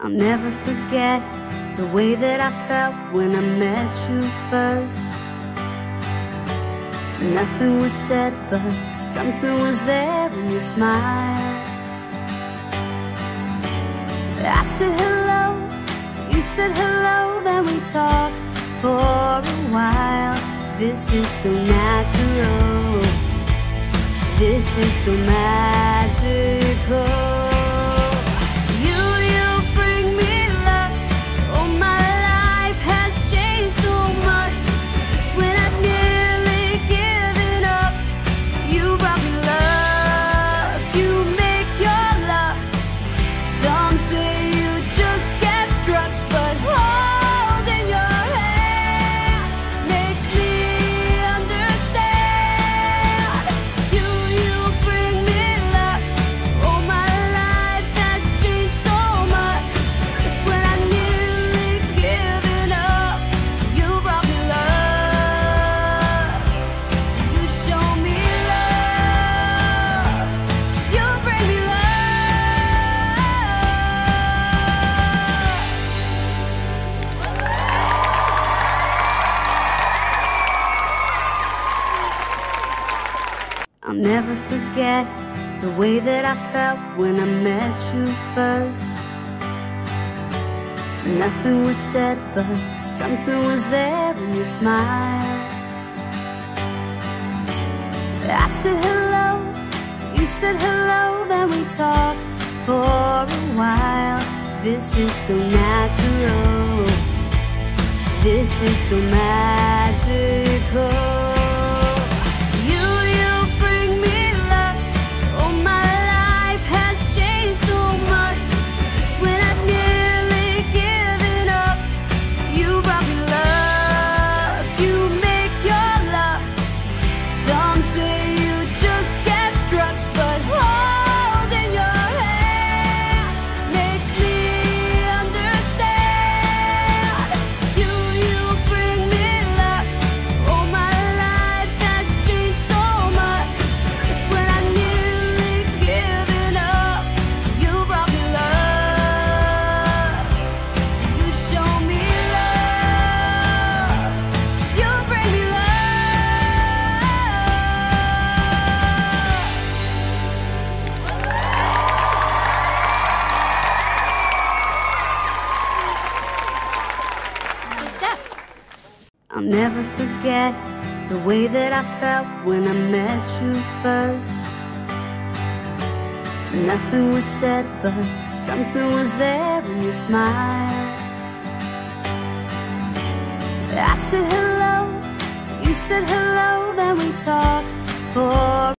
I'll never forget the way that I felt when I met you first. Nothing was said, but something was there when you smiled. I said hello, you said hello, then we talked for a while. This is so natural, this is so magical. I'll never forget the way that I felt when I met you first. Nothing was said, but something was there when you smiled. I said hello, you said hello, then we talked for a while. This is so natural, this is so magical. I'll never forget the way that I felt when I met you first. Nothing was said, but something was there when you smiled. I said hello, you said hello, then we talked for